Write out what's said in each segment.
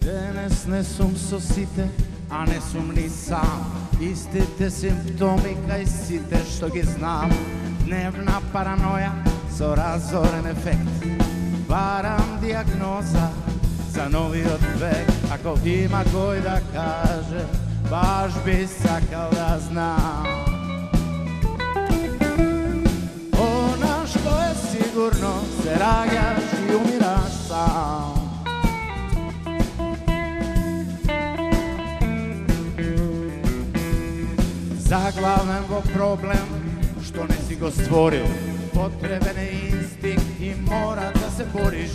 Денес не сум со сите, а не сум ни сам. Истите симптоми кај сите што ги знам. Дневна параноја со разорен ефект. Барам диагноза за новиот век. Ако има кој да каже, баш би сакал да знам. Za go problem što nisi go stvorio. Potreban je instinkt i mora da se boriš.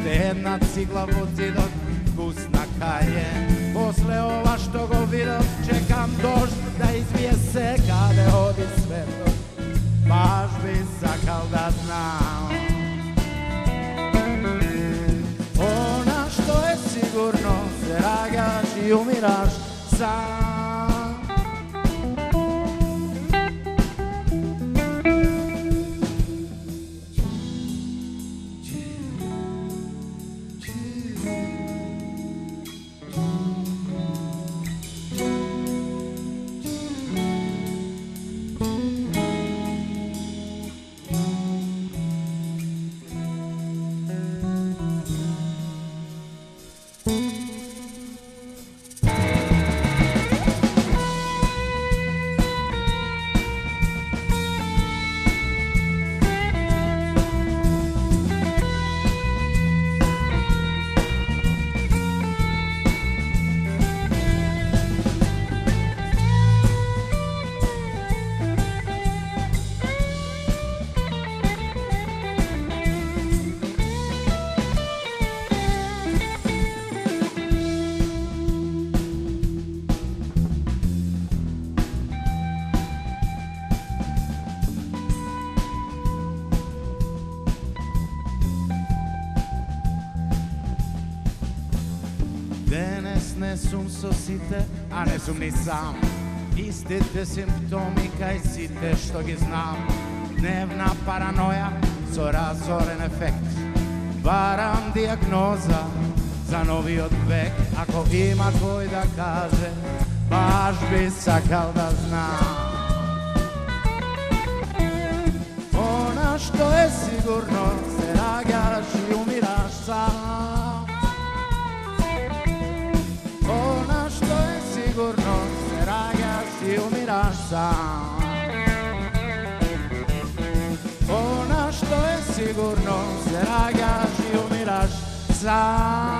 Šte jedna cigla voci do gusna kaje. Posle ova što go vidio čekam dos, Da izvije se kade odi sve to. Baš bi sakal da znam. Ona što je sigurno se ragaš i umiraš sam. Денес не сум со сите, а не сум ни сам. Истите симптоми кај сите што ги знам. Дневна параноја со разорен ефект. Барам диагноза за новиот век. Ако има кој да каже, баш би сакал да знам. si umirasa Ona što je sigurno se ragaš i umiraš sam